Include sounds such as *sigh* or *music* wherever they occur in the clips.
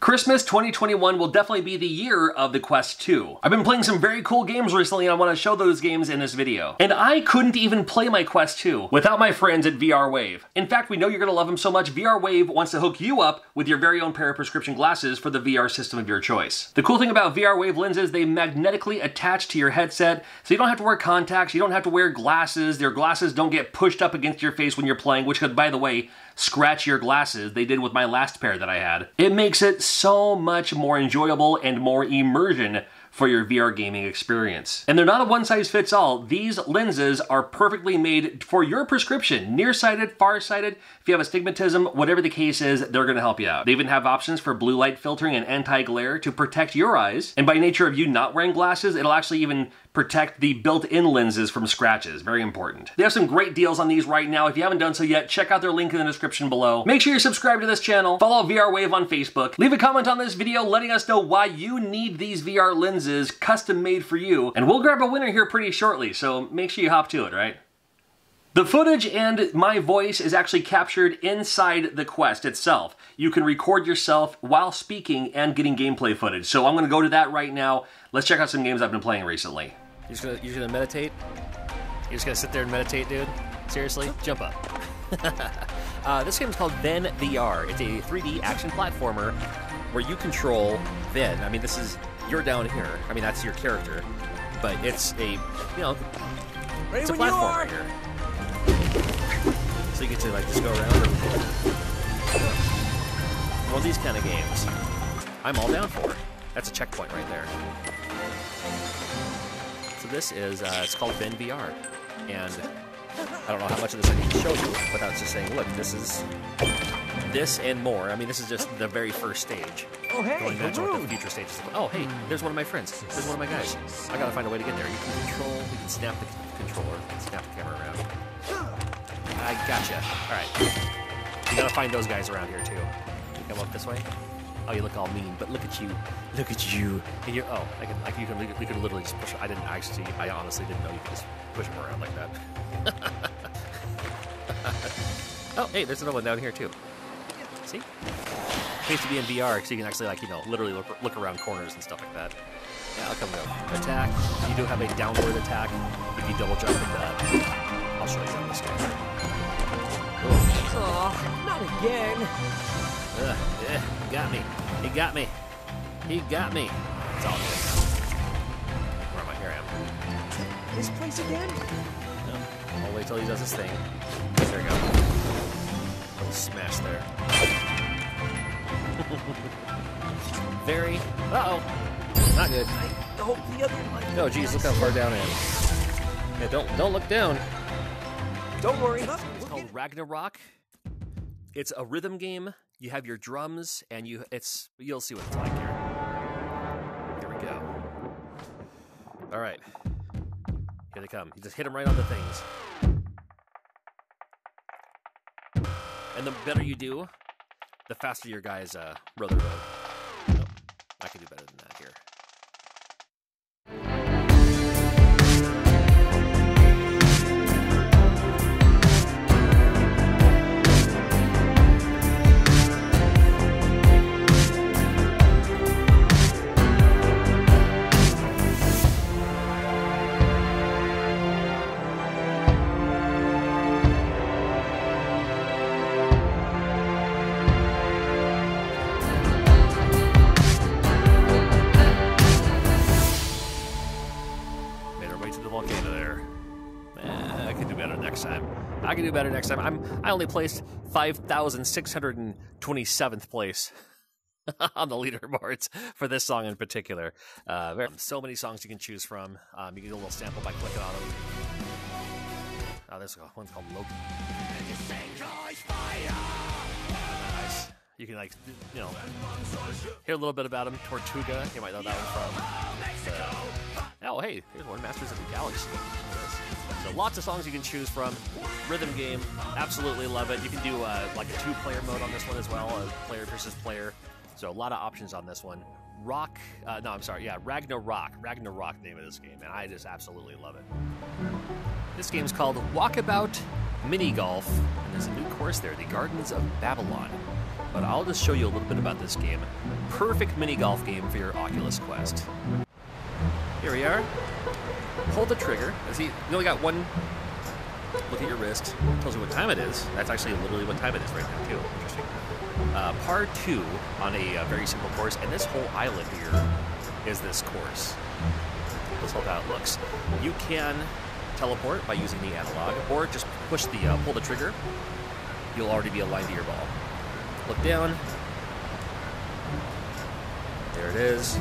Christmas 2021 will definitely be the year of the Quest 2. I've been playing some very cool games recently and I want to show those games in this video. And I couldn't even play my Quest 2 without my friends at VR Wave. In fact, we know you're going to love them so much, VR Wave wants to hook you up with your very own pair of prescription glasses for the VR system of your choice. The cool thing about VR Wave lenses, they magnetically attach to your headset, so you don't have to wear contacts, you don't have to wear glasses, your glasses don't get pushed up against your face when you're playing, which could, by the way, scratch your glasses. They did with my last pair that I had. It makes it so much more enjoyable and more immersion for your VR gaming experience. And they're not a one size fits all. These lenses are perfectly made for your prescription. Nearsighted, farsighted, you have astigmatism, whatever the case is, they're gonna help you out. They even have options for blue light filtering and anti-glare to protect your eyes. And by nature of you not wearing glasses, it'll actually even protect the built-in lenses from scratches. Very important. They have some great deals on these right now. If you haven't done so yet, check out their link in the description below. Make sure you're subscribed to this channel. Follow VR Wave on Facebook. Leave a comment on this video letting us know why you need these VR lenses custom made for you. And we'll grab a winner here pretty shortly, so make sure you hop to it, right? The footage and my voice is actually captured inside the Quest itself. You can record yourself while speaking and getting gameplay footage. So I'm gonna go to that right now. Let's check out some games I've been playing recently. You're just gonna you're gonna meditate. You're just gonna sit there and meditate, dude. Seriously, jump up. *laughs* uh, this game is called Ven VR. It's a 3D action platformer where you control Ven. I mean, this is you're down here. I mean, that's your character, but it's a you know Ready it's a platformer here. So you get to like just go around and of these kind of games. I'm all down for. That's a checkpoint right there. So this is uh, it's called Ven VR, and I don't know how much of this I can show you, but I was just saying, look, this is this and more. I mean, this is just the very first stage. Oh, hey, Going imagine what the future stages. Look like. Oh, hey, there's one of my friends. There's one of my guys. I gotta find a way to get there. You can control. You can snap the controller. Snap the camera around. I gotcha. All right. You gotta find those guys around here too. You come up this way. Oh, you look all mean, but look at you. Look at you. And you're. Oh, I can. Like you can. We could literally just push. I didn't actually. I honestly didn't know you could just push them around like that. *laughs* oh, hey, there's another one down here too. See? Pays to be in VR, so you can actually like you know literally look, look around corners and stuff like that. Yeah, I'll come go. Attack. You do have a downward attack if you double jump and uh, I'll show you on this guy. Oh, not again. Ugh, yeah, he got me. He got me. He got me. It's all good. Where am I? Here I am. This place again? No, I'll wait till he does his thing. There we go. Little smash there. *laughs* Very. Uh oh. Not good. I hope the other light. No, geez, look how far down I am. Yeah, don't don't look down. Don't worry. It's called Ragnarock. It's a rhythm game. You have your drums, and you it's you'll see what it's like here. Here we go. All right, here they come. You just hit them right on the things, and the better you do, the faster your guys uh, row the road. Oh, I can do better than that here. Better next time. I'm I only placed five thousand six hundred and twenty seventh place *laughs* on the leaderboards for this song in particular. Uh, so many songs you can choose from. Um, you can get a little sample by clicking on them. Oh, this one's called Loki. You can like you know hear a little bit about him. Tortuga. You might know that one from. uh, Oh, hey, here's one Masters of the Galaxy. So lots of songs you can choose from. Rhythm game, absolutely love it. You can do uh, like a two-player mode on this one as well, a player versus player. So a lot of options on this one. Rock, uh, no, I'm sorry, yeah, Ragnarock. Ragnarock, name of this game, and I just absolutely love it. This game's called Walkabout Mini Golf, and there's a new course there, the Gardens of Babylon. but I'll just show you a little bit about this game. Perfect mini golf game for your Oculus Quest. Here we are. Hold the trigger. See, you only got one look at your wrist. Tells you what time it is. That's actually literally what time it is right now, too. Interesting. Uh, par 2 on a uh, very simple course, and this whole island here is this course. This whole how it looks. You can teleport by using the analog, or just push the, uh, pull the trigger. You'll already be aligned to your ball. Look down. There it is.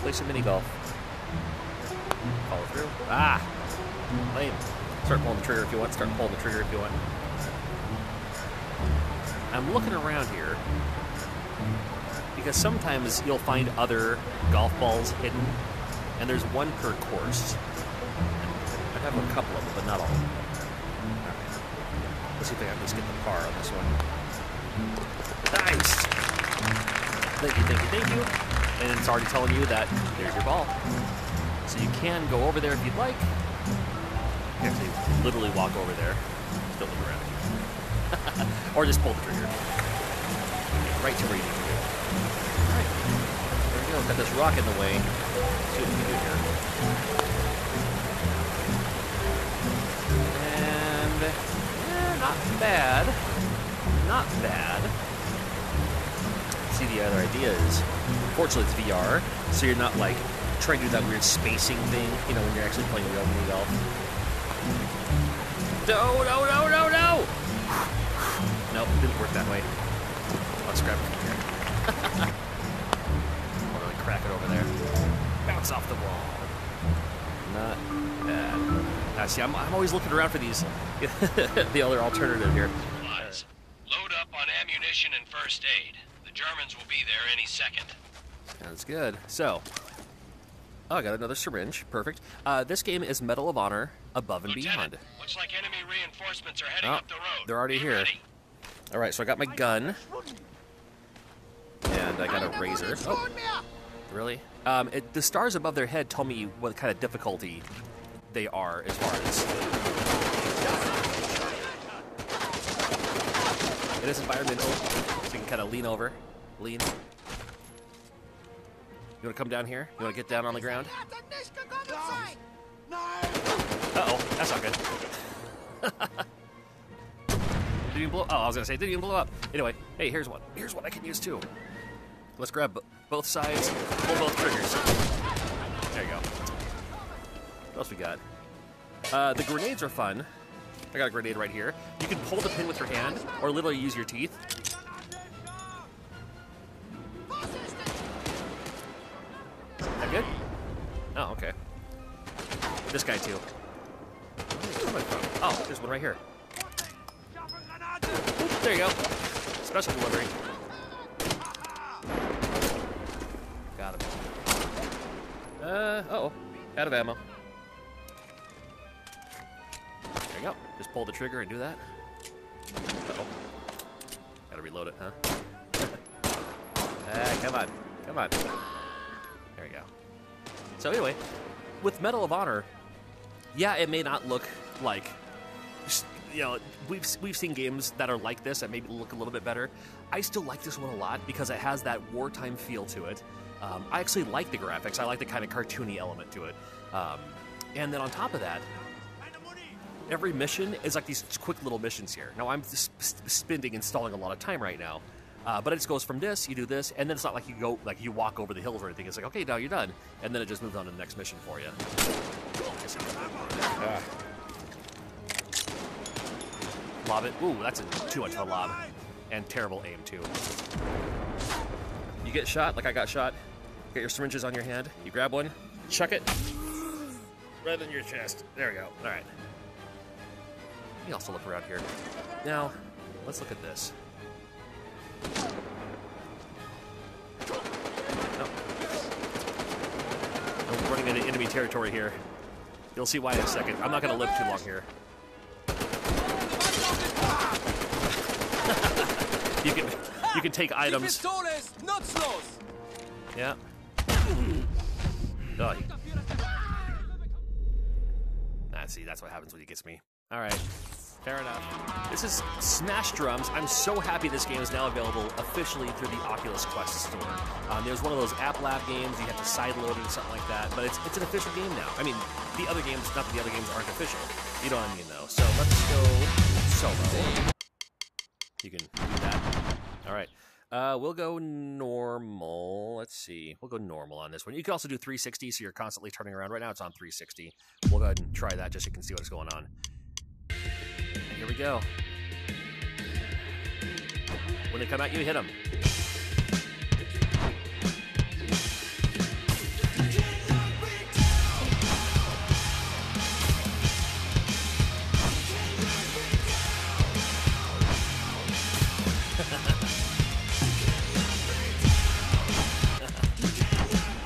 Play some mini golf. Through. Ah! Lame. Start pulling the trigger if you want. Start pulling the trigger if you want. I'm looking around here because sometimes you'll find other golf balls hidden, and there's one per course. I have a couple of them, but not all. Let's see if I can least get the par on this one. Nice! Thank you, thank you, thank you. And it's already telling you that there's your ball. So you can go over there if you'd like. You actually literally walk over there. Still look around. *laughs* or just pull the trigger. Get right to where you need to go. Alright. There we go. Got this rock in the way. Let's see what we can do here. And eh, not bad. Not bad. See the other idea is fortunately it's VR, so you're not like trying to do that weird spacing thing, you know, when you're actually playing real mini golf. No, no, no, no, no! Nope, didn't work that way. Let's grab it from here. *laughs* I'll really crack it over there. Bounce off the wall. Not bad. Uh, see, I'm, I'm always looking around for these, *laughs* the other alternative here. Load up on ammunition and first aid. The Germans will be there any second. Sounds good. So, oh, I got another syringe. Perfect. Uh, this game is Medal of Honor Above and Lieutenant, Beyond. looks like enemy reinforcements are heading Oh, up the road. they're already Be here. ready. All right, so I got my gun, and I got a razor. Oh, really? Um, it, the stars above their head tell me what kind of difficulty they are as far as. It is environmental, so you can kind of lean over, lean. You want to come down here? You want to get down on the ground? Uh oh, that's not good. *laughs* Didn't even blow. Oh, I was gonna say didn't even blow up. Anyway, hey, here's one. Here's one I can use too. Let's grab b- both sides, pull both triggers. There you go. What else we got? Uh, the grenades are fun. I got a grenade right here. You can pull the pin with your hand, or literally use your teeth. Guy? Oh, there's one right here. There you go. Special delivery. Got him. Uh, uh-oh. Out of ammo. There you go. Just pull the trigger and do that. Uh-oh. Gotta reload it, huh? *laughs* Ah, come on. Come on. There we go. So anyway, with Medal of Honor, yeah, it may not look like you know we've we've seen games that are like this that maybe look a little bit better. I still like this one a lot because it has that wartime feel to it. Um, I actually like the graphics. I like the kind of cartoony element to it. Um, and then on top of that, every mission is like these quick little missions here. Now I'm s- spending installing a lot of time right now. Uh, but it just goes from this, you do this, and then it's not like you go like you walk over the hills or anything. It's like okay, now you're done, and then it just moves on to the next mission for you. Lob it. Ooh, that's a too much of a lob, and terrible aim too. You get shot like I got shot. Get your syringes on your hand. You grab one, chuck it right in your chest. There we go. All right. Let me also look around here. Now, let's look at this. Oh. I'm running into enemy territory here. You'll see why in a second. I'm not going to live too long here. *laughs* you can you can take items. Yeah. Oh, see, that's what happens when he gets me. All right. Fair enough. This is Smash Drums. I'm so happy this game is now available officially through the Oculus Quest store. Um, there's one of those App Lab games, you have to sideload it or something like that, but it's, it's an official game now. I mean, the other games, not that the other games aren't official. You know what I mean, though. So let's go solo. You can do that. All right. Uh, we'll go normal. Let's see. We'll go normal on this one. You can also do 360, so you're constantly turning around. Right now it's on 360. We'll go ahead and try that just so you can see what's going on. Here we go. When they come at you, hit them.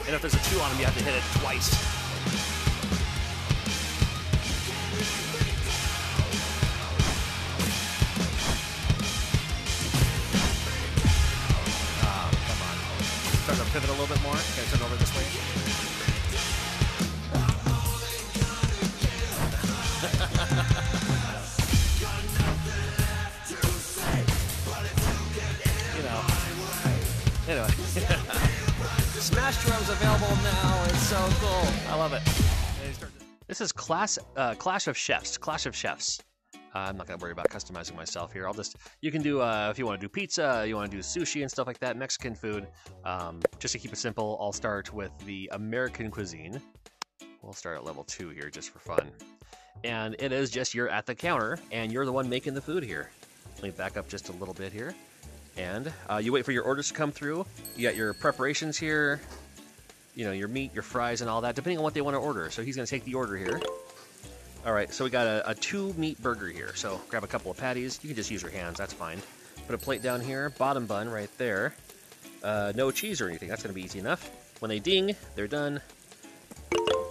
and *laughs* if there's a two on them, you have to hit it twice. More. I turn over this way? *laughs* you know. Anyway. *laughs* Smash Drums available now. It's so cool. I love it. This is Class uh, Clash of Chefs. Clash of Chefs. Uh, I'm not gonna worry about customizing myself here. I'll just you can do uh, if you want to do pizza, you want to do sushi and stuff like that, Mexican food. Um, just to keep it simple, I'll start with the American cuisine. We'll start at level two here just for fun. And it is just you're at the counter and you're the one making the food here. Let me back up just a little bit here. And uh, you wait for your orders to come through. You got your preparations here, you know, your meat, your fries, and all that, depending on what they want to order. So he's going to take the order here. All right, so we got a, a two meat burger here. So grab a couple of patties. You can just use your hands, that's fine. Put a plate down here, bottom bun right there. Uh, no cheese or anything, that's to be easy enough. When they ding, they're done.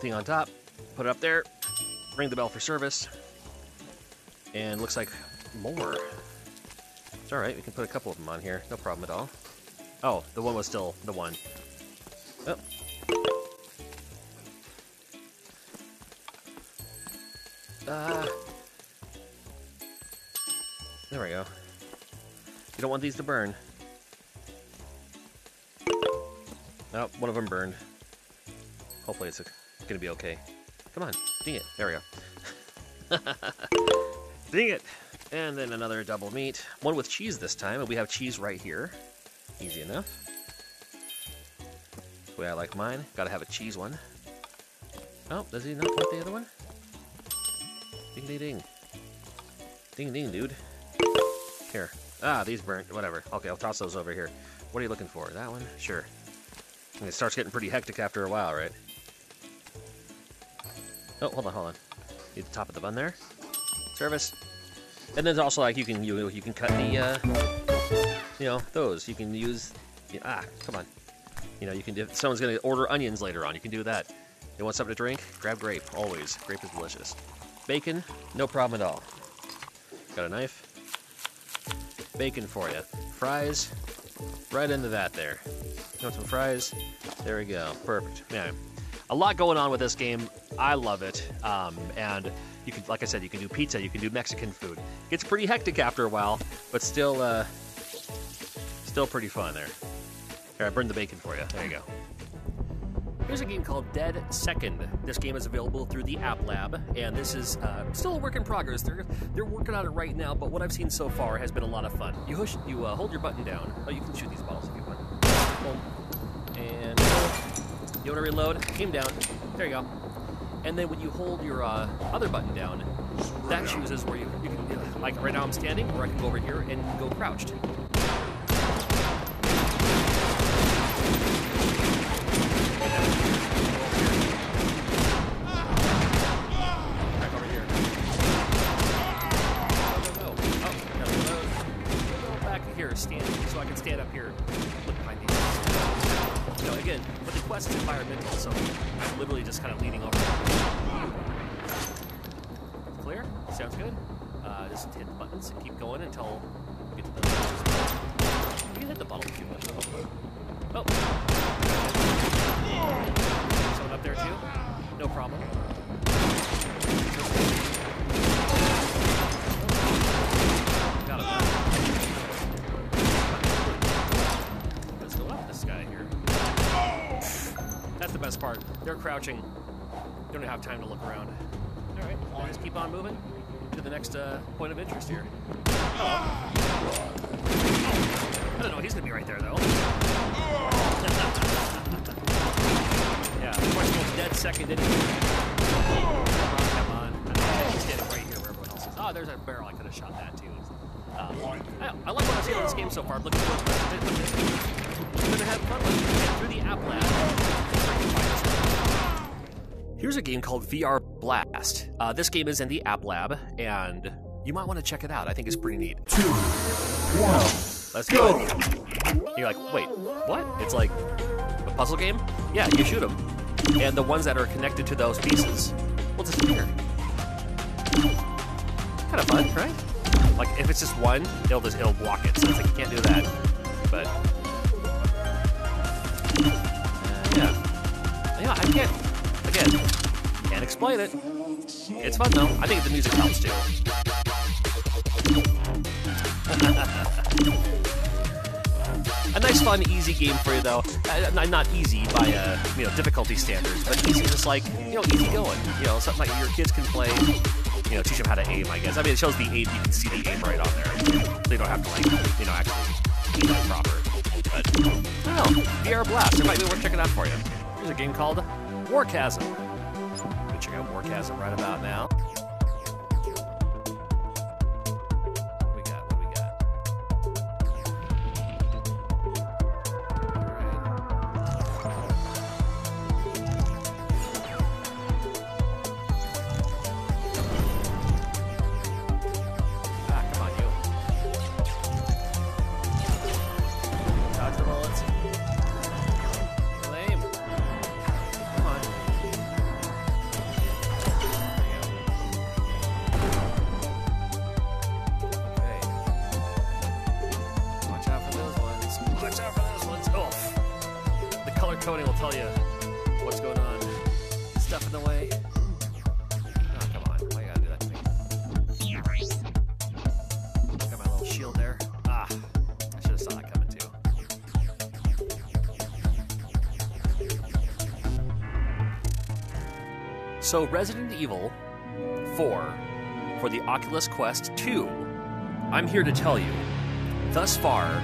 Thing on top, put it up there, ring the bell for service. And looks like more. It's alright, we can put a couple of them on here, no problem at all. Oh, the one was still the one. Oh. Ah. There we go. You don't want these to burn. Oh, one of them burned. Hopefully it's gonna be okay. Come on, ding it. There we go. *laughs* ding it! And then another double meat. One with cheese this time, and we have cheese right here. Easy enough. The way I like mine. Gotta have a cheese one. Oh, does he not want the other one? Ding ding ding. Ding ding, dude. Here. Ah, these burnt. Whatever. Okay, I'll toss those over here. What are you looking for? That one? Sure. And it starts getting pretty hectic after a while, right? Oh, hold on, hold on. Need the top of the bun there. Service. And then also like you can you you can cut the uh, you know those. You can use ah come on. You know you can if someone's gonna order onions later on. You can do that. They want something to drink? Grab grape. Always. Grape is delicious. Bacon, no problem at all. Got a knife? Bacon for you. Fries, right into that there. You want some fries? There we go. Perfect. Man, a lot going on with this game. I love it. Um, and you can, like I said, you can do pizza, you can do Mexican food. It Gets pretty hectic after a while, but still, uh, still pretty fun there. Here, I burned the bacon for you. There you go. Here's a game called Dead Second. This game is available through the App Lab, and this is uh, still a work in progress. They're they're working on it right now, but what I've seen so far has been a lot of fun. You push, you uh, hold your button down. Oh, you can shoot these bottles if you want. Hold. And you want to reload? Aim down. There you go. And then when you hold your uh, other button down, that chooses where you, you can. Like right now, I'm standing, or I can go over here and go crouched. They're crouching. Don't have time to look around. All right, I'll just keep on moving to the next uh, point of interest here. Oh. I don't know. He's gonna be right there though. *laughs* yeah, of course, dead second. Didn't he? Come on, come on. He's standing right here where everyone else is. Oh, there's a barrel. I could have shot that too. Um, I, I like what I've seen in this game so far. I'm looking forward to the rest of it. This, I'm gonna have fun with it. Through the app lab. Here's a game called VR Blast. Uh, this game is in the App Lab, and you might want to check it out. I think it's pretty neat. Two, one, Let's go. You're like, wait, what? It's like a puzzle game? Yeah, you shoot them. And the ones that are connected to those pieces will disappear. Kind of fun, right? Like, if it's just one, it'll just, it'll block it. So it's like, you can't do that. But, uh, yeah. Yeah, I can't, again, can't explain it. It's fun though. I think the music helps too. *laughs* A nice, fun, easy game for you, though. Uh, not- easy by uh, you know difficulty standards, but easy, just like you know, easy going. You know, something like your kids can play. You know, teach them how to aim. I guess. I mean, it shows the aim. You can see the aim right on there, They don't have to like you know actually aim proper. But I don't know. VR Blast. It might be worth checking out for you. Here's a game called Warchasm. You can check out Warchasm right about now. Coding will tell you what's going on. Stuff in the way. Oh, come on. Why you gotta do that to me? Got my little shield there. Ah, I should have saw that coming too. So, Resident Evil 4 for the Oculus Quest 2, I'm here to tell you, thus far,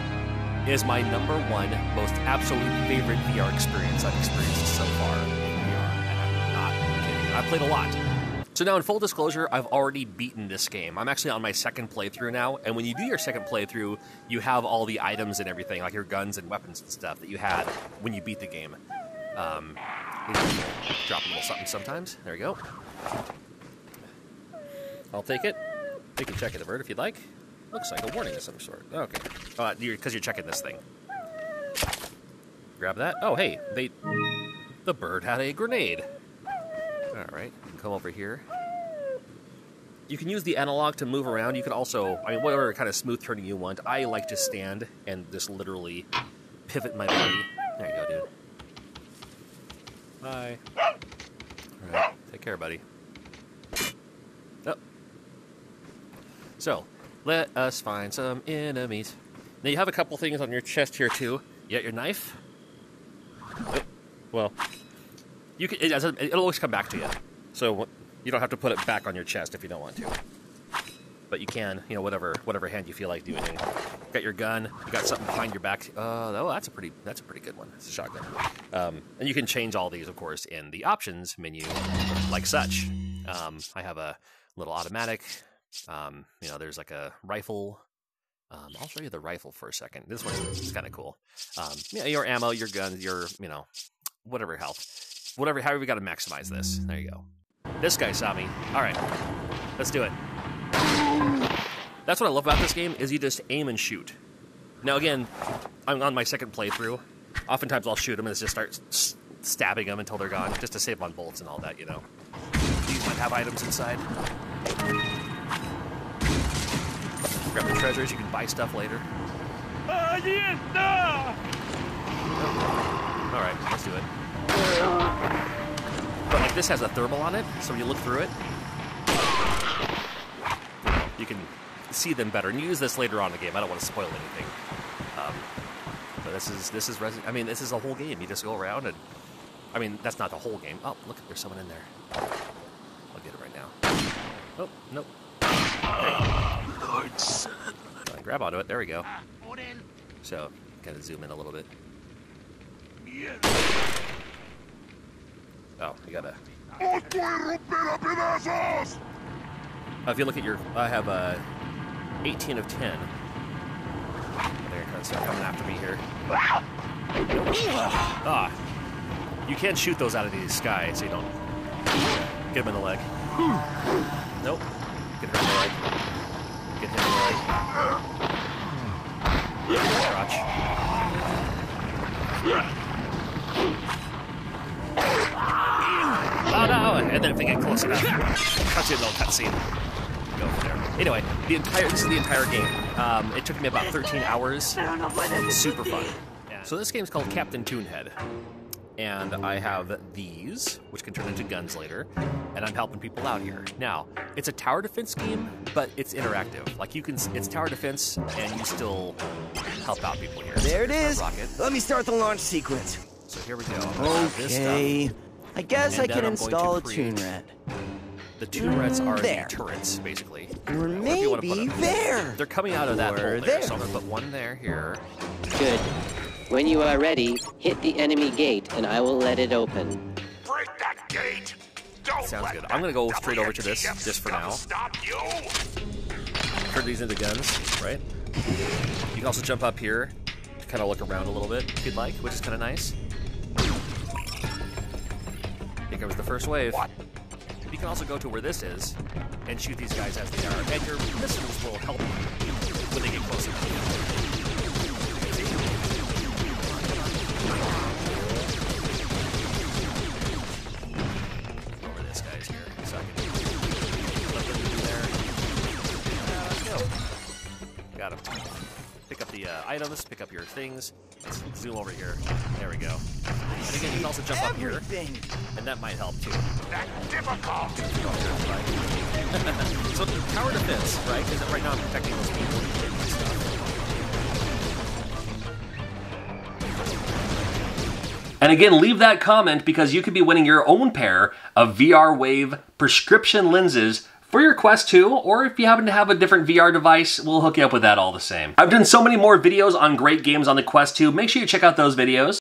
is my number one most absolute favorite VR experience I've experienced so far in VR. And I'm not kidding. I've played a lot. So now, in full disclosure, I've already beaten this game. I'm actually on my second playthrough now, and when you do your second playthrough, you have all the items and everything, like your guns and weapons and stuff that you had when you beat the game. Um, drop a little something sometimes. There we go. I'll take it. You can check it, the Bird, if you'd like. Looks like a warning of some sort. Okay. Uh, you're, because you're checking this thing. Grab that. Oh, hey, they. The bird had a grenade. All right, come over here. You can use the analog to move around. You can also, I mean, whatever kind of smooth turning you want. I like to stand and just literally pivot my body. There you go, dude. Bye. All right, take care, buddy. Oh. So, let us find some enemies. Now you have a couple things on your chest here too. You got your knife. Oh, well, you can. it, it'll always come back to you, so you don't have to put it back on your chest if you don't want to. But you can, you know, whatever whatever hand you feel like doing. Got your gun. You got something behind your back. Uh, oh, that's a pretty that's a pretty good one. It's a shotgun. Um, and you can change all these, of course, in the options menu, like such. Um, I have a little automatic. Um, you know, there's like a rifle. Um, I'll show you the rifle for a second. This one is kind of cool. Um, yeah, your ammo, your gun, your you know, whatever health, whatever. However, we got to maximize this. There you go. This guy saw me. All right, let's do it. That's what I love about this game is you just aim and shoot. Now again, I'm on my second playthrough. Oftentimes I'll shoot them and just start stabbing them until they're gone, just to save on bullets and all that, you know. These might have items inside. Grab the treasures. You can buy stuff later. All right, let's do it. But like this has a thermal on it, so when you look through it, you, can see them better. And use this later on in the game. I don't want to spoil anything. Um, but this is this is Resi- I mean, this is a whole game. You just go around and I mean, that's not the whole game. Oh, look, there's someone in there. I'll get it right now. Oh, nope. Son. Grab onto it. There we go. So, kind of zoom in a little bit. Oh, you gotta. Uh, if you look at your, I have uh, 18 of 10. They're start coming after me here. Ah, you can't shoot those out of the sky, so you don't get him in the leg. Nope. Cut to a little cutscene. Go from there. Anyway, the entire this is the entire game. Um, it took me about 13 hours. Super fun. So this game's called Captain Toonhead, and I have these, which can turn into guns later, and I'm helping people out here. Now, it's a tower defense game, but it's interactive. Like you can, it's tower defense, and you still help out people here. There it There's is. my Rocket. Let me start the launch sequence. So here we go. I'm gonna this. Okay. I guess And I can I'm going to install a create- tune rat. The two turrets mm, are There. the turrets, basically. Or Or you put maybe there. They're coming out of that Or hole there, there. so I'm gonna put one there here. Good. When you are ready, hit the enemy gate and I will let it open. Break that gate! Don't Sounds good. I'm gonna go straight over to this, just for now. Stop you! Turn these into guns, right? You can also jump up here to kind of look around a little bit if you'd like, which is kind of nice. I think Here comes the first wave. You can also go to where this is and shoot these guys as they are, and your missiles will help when they get close enough. over this guy's here. So I can there. Let's go. Got him. Pick up the uh, items, pick up your things. Let's zoom over here. There we go. And again, you can also jump up here, and that might help too. That difficult! *laughs* so tower defense, right? Is that right now I'm protecting those people. and. And again, leave that comment because you could be winning your own pair of VR Wave prescription lenses for your Quest 2, or if you happen to have a different VR device, we'll hook you up with that all the same. I've done so many more videos on great games on the Quest 2. Make sure you check out those videos.